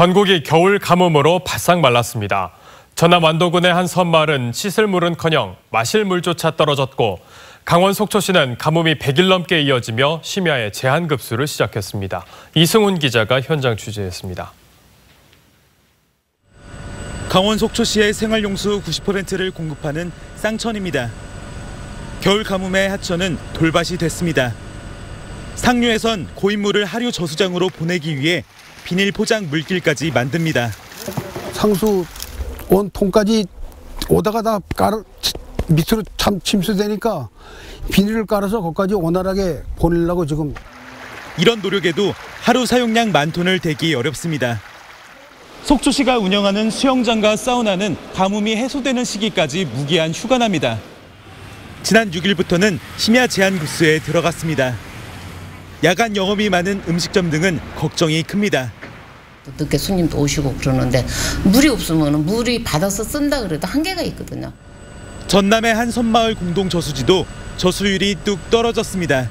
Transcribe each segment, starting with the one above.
전국이 겨울 가뭄으로 바싹 말랐습니다. 전남 완도군의 한 섬마을은 씻을 물은커녕 마실 물조차 떨어졌고 강원 속초시는 가뭄이 100일 넘게 이어지며 심야에 제한 급수를 시작했습니다. 이승훈 기자가 현장 취재했습니다. 강원 속초시의 생활용수 90%를 공급하는 쌍천입니다. 겨울 가뭄의 하천은 돌밭이 됐습니다. 상류에선 고인물을 하류 저수장으로 보내기 위해 비닐 포장 물길까지 만듭니다. 상수 원통까지 오다가 다 깔아 밑으로 참 침수되니까 비닐을 깔아서 거기까지 원활하게 보내려고 지금 이런 노력에도 하루 사용량 만 톤을 대기 어렵습니다. 속초시가 운영하는 수영장과 사우나는 가뭄이 해소되는 시기까지 무기한 휴관합니다. 지난 6일부터는 심야 제한 구수에 들어갔습니다. 야간 영업이 많은 음식점 등은 걱정이 큽니다. 늦게 손님도 오시고 그러는데 물이 없으면 물이 받아서 쓴다 그래도 한계가 있거든요. 전남의 한 섬마을 공동 저수지도 저수율이 뚝 떨어졌습니다.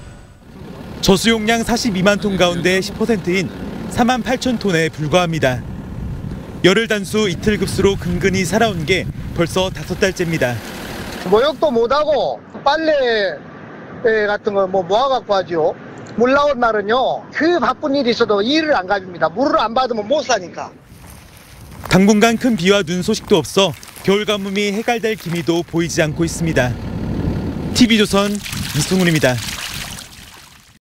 저수 용량 42만 톤 가운데 10%인 4만 8천 톤에 불과합니다. 열흘 단수 이틀 급수로 근근히 살아온 게 벌써 다섯 달째입니다. 모욕도 못하고 빨래 같은 거뭐 모아갖고 하죠. 물 나온 날은요 그 바쁜 일이 있어도 일을 안 가집니다. 물을 안 받으면 못 사니까. 당분간 큰 비와 눈 소식도 없어 겨울 가뭄이 해갈될 기미도 보이지 않고 있습니다. TV조선 이승훈입니다.